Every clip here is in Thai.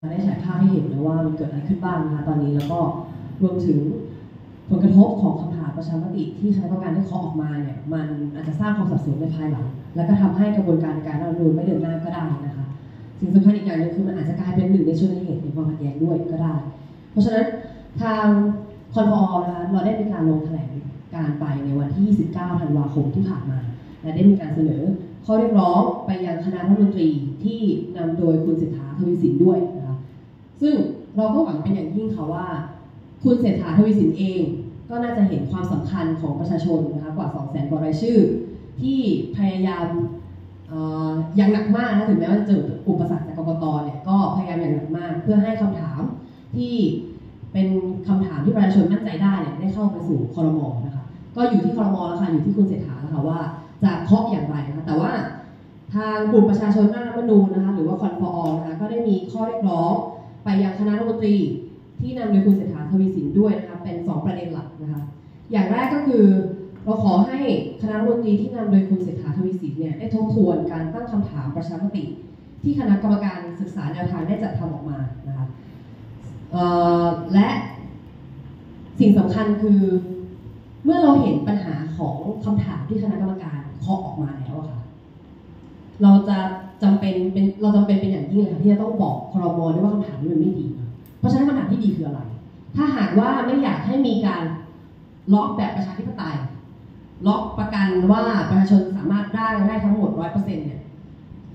ได้ฉายภาพให้เห็นนะว่ามันเกิดอะไรขึ้นบ้างนะคะตอนนี้แล้วก็รวมถึงผลกระทบของคำถามประชามติที่คณะกรรมการได้เคาะออกมาเนี่ยมันอาจจะสร้างความสับสนในภายหลัง แล้วก็ทำให้กระบวนการในการรัฐธรรมนูญไม่เดินหน้าก็ได้นะคะสิ่งสำคัญอีกอย่างหนึงคือมันอาจจะกลายเป็นหนึ่งในชนวนเหตุในความขัดแย้งด้วยก็ได้ เพราะฉะนั้นทางคอนฟอนะคะเราได้มีการลงแถลงการไปในวันที่ 29 ธันวาคมที่ผ่านมา และได้มีการเสนอข้อเรียกร้องไปยังคณะรัฐมนตรีที่นำโดยคุณเศรษฐาทวีสินด้วยนะคะ ซึ่งเราก็หวังเป็นอย่างยิ่งค่ะว่า คุณเศรษฐาทวีสินเอง ก็น่าจะเห็นความสำคัญของประชาชนนะคะกว่า 2 0 0 0 0 0กว่ารายชื่อ ที่พยายามอย่างหนักมากนะถึงแม้ว่าจะเจออุปสรรคจากกรกตเนี่ยก็พยายามอย่างหนักมากเพื่อให้คำถามที่เป็นคำถามที่ประชาชนมั่นใจได้เนี่ยได้เข้าไปสู่คอรมอนะคะก็อยู่ที่คอรมอแล้วค่ะอยู่ที่คุณเศรษฐาแล้วค่ะว่าจะเคาะอย่างไรนะคะแต่ว่าทางกลุ่มประชาชนร่างรัฐมนูญนะคะหรือว่าคอนฟอร์นะคะก็ได้มีข้อเรียกร้อง ไปยังคณะรัฐมนตรีที่นำโดยคุณเศรษฐาทวีสินด้วยนะคะเป็น 2 ประเด็นหลักนะคะอย่างแรกก็คือเราขอให้คณะรัฐมนตรีที่นำโดยคุณเศรษฐาทวีสินเนี่ยได้ทบทวนการตั้งคำถามประชามติ ที่คณะกรรมการศึกษาแนวทางได้จัดทำออกมานะคะและสิ่งสำคัญคือเมื่อเราเห็นปัญหาของคำถามที่คณะกรรมการเคาะออกมาแล้วอะค่ะ เราจะจำเป็นเป็นเราจำเป็นเป็นอย่างยิ่งเลยค่ะที่จะต้องบอกครมด้วยว่าคำถามนี้มันไม่ดี เพราะฉะนั้นคำถามที่ดีคืออะไร ถ้าหากว่าไม่อยากให้มีการล็อกแบบประชาธิปไตย ล็อกประกันว่าประชาชนสามารถได้ได้ทั้งหมดร้อยเปอร์เซ็นต์เนี่ย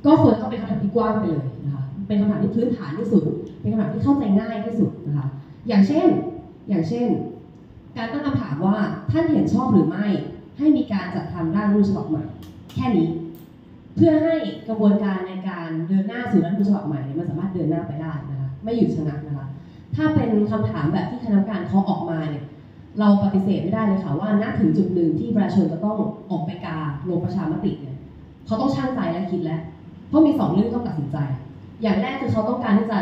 ก็ควรต้องเป็นคำถามที่กว้างไปเลยนะคะเป็นคำถามที่พื้นฐานที่สุด เป็นคำถามที่เข้าใจง่ายที่สุดนะคะอย่างเช่นอย่างเช่น การตั้งคำถามว่าท่านเห็นชอบหรือไม่ ให้มีการจัดทำร่างรัฐธรรมนูญฉบับใหม่แค่นี้ เพื่อให้กระบวนการในการเดินหน้าสู่รัฐธรรมนูญฉบับใหม่เนี่ยมันสามารถเดินหน้าไปได้นะคะไม่หยุดชะงักนะคะ ถ้าเป็นคำถามแบบที่คณะกรรมการเขาออกมาเนี่ยเราปฏิเสธไม่ได้เลยค่ะว่าณถึงจุดหนึ่งที่ประชาชนจะต้องออกไปกาลงประชามติเนี่ยเขาต้องชั่งใจและคิดแล้ว เพราะมีสองเรื่องต้องตัดสินใจ อย่างแรกคือเขาต้องการที่จะ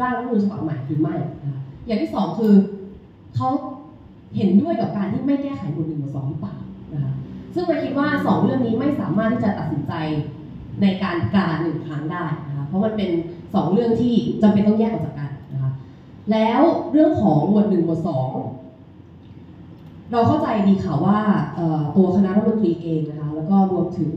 ร่างรัฐธรรมนูญฉบับใหม่หรือไม่นะคะอย่างที่สองคือเขาเห็นด้วยกับการที่ไม่แก้ไขบทหนึ่งบทสองหรือเปล่าน ซึ่งเราคิดว่าสองเรื่องนี้ไม่สามารถที่จะตัดสินใจในการกาหนึ่งครั้งได้นะคะเพราะมันเป็นสองเรื่องที่จำเป็นต้องแยกออกจากกันนะคะแล้วเรื่องของหมวดหนึ่งหมวดสองเราเข้าใจดีค่ะว่าตัวคณะรัฐมนตรีเองนะคะแล้วก็รวมถึง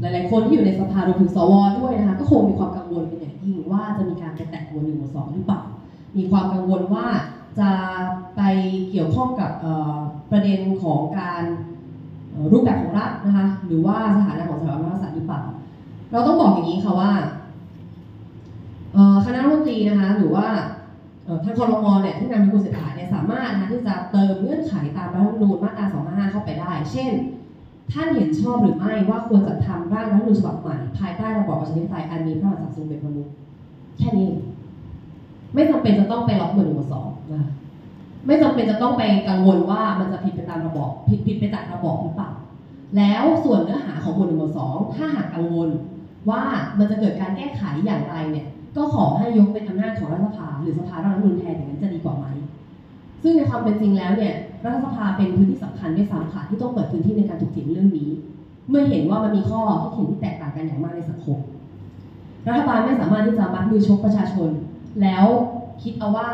หลาย ๆ คนที่อยู่ในสภารวมถึงสวด้วยนะคะก็คงมีความกังวลเป็นอย่างยิ่งว่าจะมีการไปแตะหมวดหนึ่งหมวดสองหรือเปล่ามีความกังวลว่าจะไปเกี่ยวข้องกับประเด็นของการ รูปแบบของรัฐนะคะ หรือว่าสถานะของสถาบันพระมหากษัตริย์หรือเปล่า เราต้องบอกอย่างนี้ค่ะว่าคณะรัฐมนตรีนะคะหรือว่าเอ่อทางคอรมอเนี่ยที่นำโดยคุณเศรษฐาเนี่ยสามารถนะคะที่จะเติมเงื่อนไขตามรัฐธรรมนูญมาตรา 255 เข้าไปได้ เช่น ท่านเห็นชอบหรือไม่ว่าควรจะทำร่างรัฐธรรมนูญฉบับใหม่ภายใต้ระบอบประชาธิปไตยอันมีพระมหากษัตริย์ทรงเป็นประมุขแค่นี้ ไม่จำเป็นจะต้องไปล็อกหมวดหนึ่งหมวดสองนะคะ ไม่จำเป็นจะต้องไปกังวลว่ามันจะผิดไปตามระบอบผิดผิดไปจากระบอบหรือเปล่า แล้วส่วนเนื้อหาของหมวดหนึ่งหมวดสองถ้าหากกังวลว่ามันจะเกิดการแก้ไขอย่างไรเนี่ย ก็ขอให้ยกเป็นอำนาจของรัฐสภา หรือสภาร่างรัฐธรรมนูญแทนอย่างนั้นจะดีกว่าไหม ซึ่งในความเป็นจริงแล้วเนี่ยรัฐสภาเป็นพื้นที่สำคัญด้วยซ้ำค่ะที่ต้องเปิดพื้นที่ในการถกเถียงเรื่องนี้ เมื่อเห็นว่ามันมีข้อที่เห็นที่แตกต่างกันอย่างมากในสังคม รัฐบาลไม่สามารถที่จะมัดมือชกประชาชน แล้วคิดเอาว่า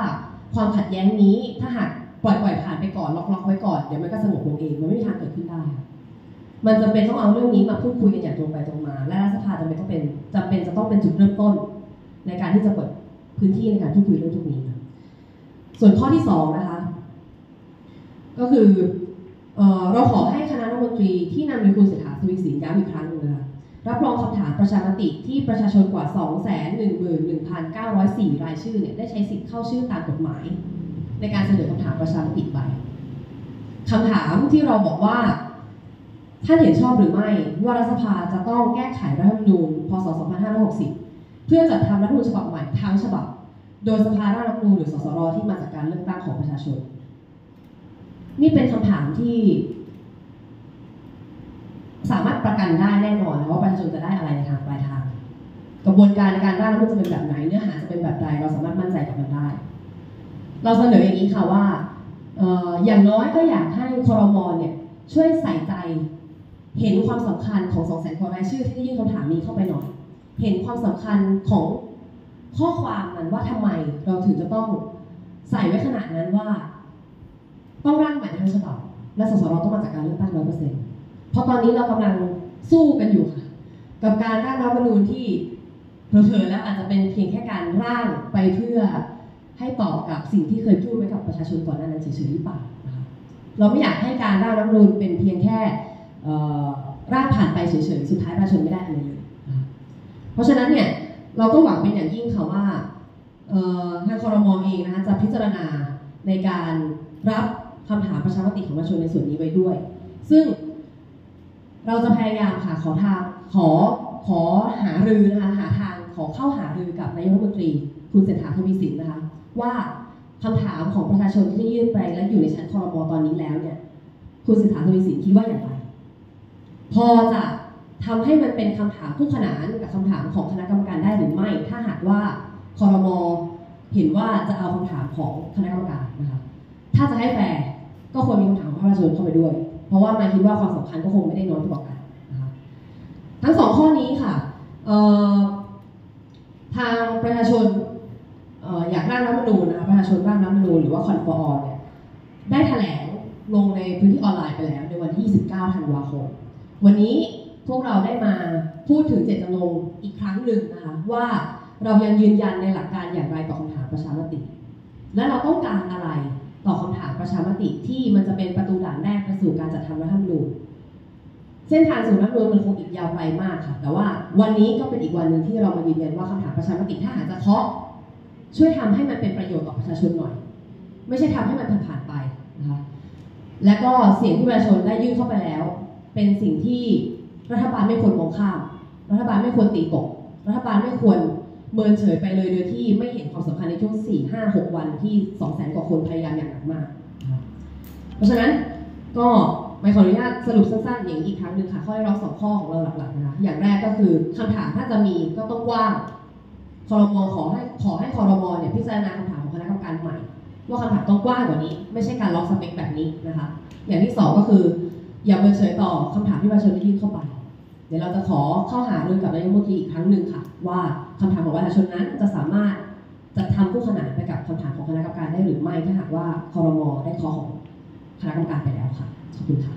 ความขัดแย้งนี้ถ้าหากปล่อยปล่อยผ่านไปก่อนล็อกล็อกไว้ก่อนเดี๋ยวมันก็สงบลงเองมันไม่มีทางเกิดขึ้นได้ มันจำเป็นต้องเอาเรื่องนี้มาพูดคุยกันอย่างตรงไปตรงมา และรัฐสภาจำเป็นต้องเป็นจำเป็นจะต้องเป็นจุดเริ่มต้น ในการที่จะเปิดพื้นที่ในการพูดคุยเรื่องพวกนี้ค่ะส่วนข้อที่สองนะคะ ก็คือเอเราขอให้คณะรัฐมนตรีที่นำโดยคุณเศรษฐาทวีสินย้ำอีกครั้งหนึงนะคะ รับรองคำถามประชามติที่ประชาชนกว่า 211,904 รายชื่อเนี่ยได้ใช้สิทธิ์เข้าชื่อตามกฎหมาย ในการเสนอคำถามประชามติไปคำถามที่เราบอกว่าท่านเห็นชอบหรือไม่ว่ารัฐสภาจะต้องแก้ไขรัฐธรรมนูญพศ 2560 เพื่อจัดทำรัฐธรรมนูญฉบับใหม่ทั้งฉบับ โดยสภาร่างรัฐธรรมนูญหรือสสรที่มาจากการเลือกตั้งของประชาชน นี่เป็นคำถามที่ สามารถประกันได้แน่นอนว่าประชาชนจะได้อะไรในทางปลายทาง กระบวนการในการร่างรัฐธรรมนูญจะเป็นแบบไหนเนื้อหาจะเป็นแบบใดเราสามารถมั่นใจกับมันได้ เราเสนออย่างนี้ค่ะว่าอย่างน้อยก็อยากให้คอรมอเนี่ยช่วยใส่ใจ เห็นความสำคัญของสองแสนกว่ารายชื่อที่ยื่นคำถามนี้เข้าไปหน่อย เห็นความสำคัญของข้อความนั้นว่าทำไมเราถึงจะต้องใส่ไว้ขนาดนั้นว่า ต้องร่างใหม่ทั้งฉบับและสสรต้องมาจากการเลือกตั้งร้อยเปอร์เซ็นต์ เพราะตอนนี้เรากำลังสู้กันอยู่ค่ะ กับการร่างรัฐธรรมนูญที่เผลอๆแล้วอาจจะเป็นเพียงแค่การร่างไปเพื่อให้ตอบกับสิ่งที่เคยพูดไว้กับประชาชนก่อนหน้านั้นเฉยๆหรือเปล่านะคะเราไม่อยากให้การร่างรัฐธรรมนูญเป็นเพียงแค่ร่างผ่านไปเฉยๆสุดท้ายประชาชนไม่ได้อะไรเลยเพราะฉะนั้นเนี่ยเราก็หวังเป็นอย่างยิ่งค่ะว่าทางคอรมอเองนะคะจะพิจารณาในการรับคำถามประชามติของประชาชนในส่วนนี้ไว้ด้วย ซึ่ง เราจะพยายามค่ะขอทางขอขอหารือนะคะหาทางขอเข้าหารือกับนายกรัฐมนตรี คุณเศรษฐาทวีสินนะคะ ว่าคำถามของประชาชนที่ยื่นไปและอยู่ในชั้นคอรมอตอนนี้แล้วเนี่ยคุณเศรษฐาทวีสินคิดว่าอย่างไร พอจะทำให้มันเป็นคำถามคู่ขนานกับคำถามของคณะกรรมการได้หรือไม่ ถ้าหากว่าคอรมอเห็นว่าจะเอาคำถามของคณะกรรมการนะคะถ้าจะให้แฟร์ก็ควรมีคำถามของประชาชนเข้าไปด้วย ราะว่ามันคิดว่าความสำคัญก็คงไม่ได้น้อยกว่ากันนะคะทั้งสองข้อนี้ค่ะทางประชาชนออยากร่างรัฐมนูญนะคะประชาชนร่างรัฐมนูญหรือว่าคอนฟอร์เนี่ยได้แถลงลงในพื้นที่ออนไลน์ไปแล้ว ในวันที่ 29 ธันวาคม วันนี้พวกเราได้มาพูดถึงเจตจำนงอีกครั้งหนึ่งนะคะว่าเรายังยืนยันในหลักการอย่างไรต่อคำถามประชามติ และเราต้องการอะไร ต่อคำถามประชามติที่มันจะเป็นประตูด่านแรกไปสู่การจัดทำรัฐธรรมนูญเส้นทางสู่รัฐธรรมนูญมันคงอีกยาวไกลมากค่ะ แต่ว่าวันนี้ก็เป็นอีกวันหนึ่งที่เรามายืนยันว่าคำถามประชามติถ้าหากจะเคาะช่วยทำให้มันเป็นประโยชน์ต่อประชาชนหน่อย ไม่ใช่ทำให้มันผ่านไปนะคะและก็เสียงที่ประชาชนได้ยื่นเข้าไปแล้ว เป็นสิ่งที่รัฐบาลไม่ควรมองข้ามรัฐบาลไม่ควรตีตก รัฐบาลไม่ควร เมินเฉยไปเลยโดยที่ไม่เห็นความสำคัญในช่วง 4 5 6 วันที่2 0 0 0 0 0กว่าคนพยายามอย่างหนักมากนะคะเพราะฉะนั้นก็ไม่ขออนุญาตสรุปสั้นๆอย่างนี้อีกครั้งหนึ่งค่ะ ข้อเรียกร้องสองข้อของเราหลักๆนะคะอย่างแรกก็คือคำถามถ้าจะมีก็ต้องกว้างคอรมอขอให้ขอให้คอรมอเนี่ยพิจารณาคำถามของคณะกรรมการใหม่ ว่าคำถามต้องกว้างกว่านี้ ไม่ใช่การล็อกสเปคแบบนี้นะคะ อย่างที่สองก็คือ อย่าเมินเฉยต่อคำถามที่ประชาชนได้ยื่นเข้าไป เดี๋ยวเราจะขอเข้าหารือกับนายกรัฐมนตรีอีกครั้งหนึ่งค่ะ ว่าคำถามของประชาชนนั้นจะสามารถจะทำคู่ขนานไปกับคำถามของคณะกรรมการได้หรือไม่ถ้าหากว่าคอรมอได้ขอของคณะกรรมการไปแล้วค่ะขอบคุณค่ะ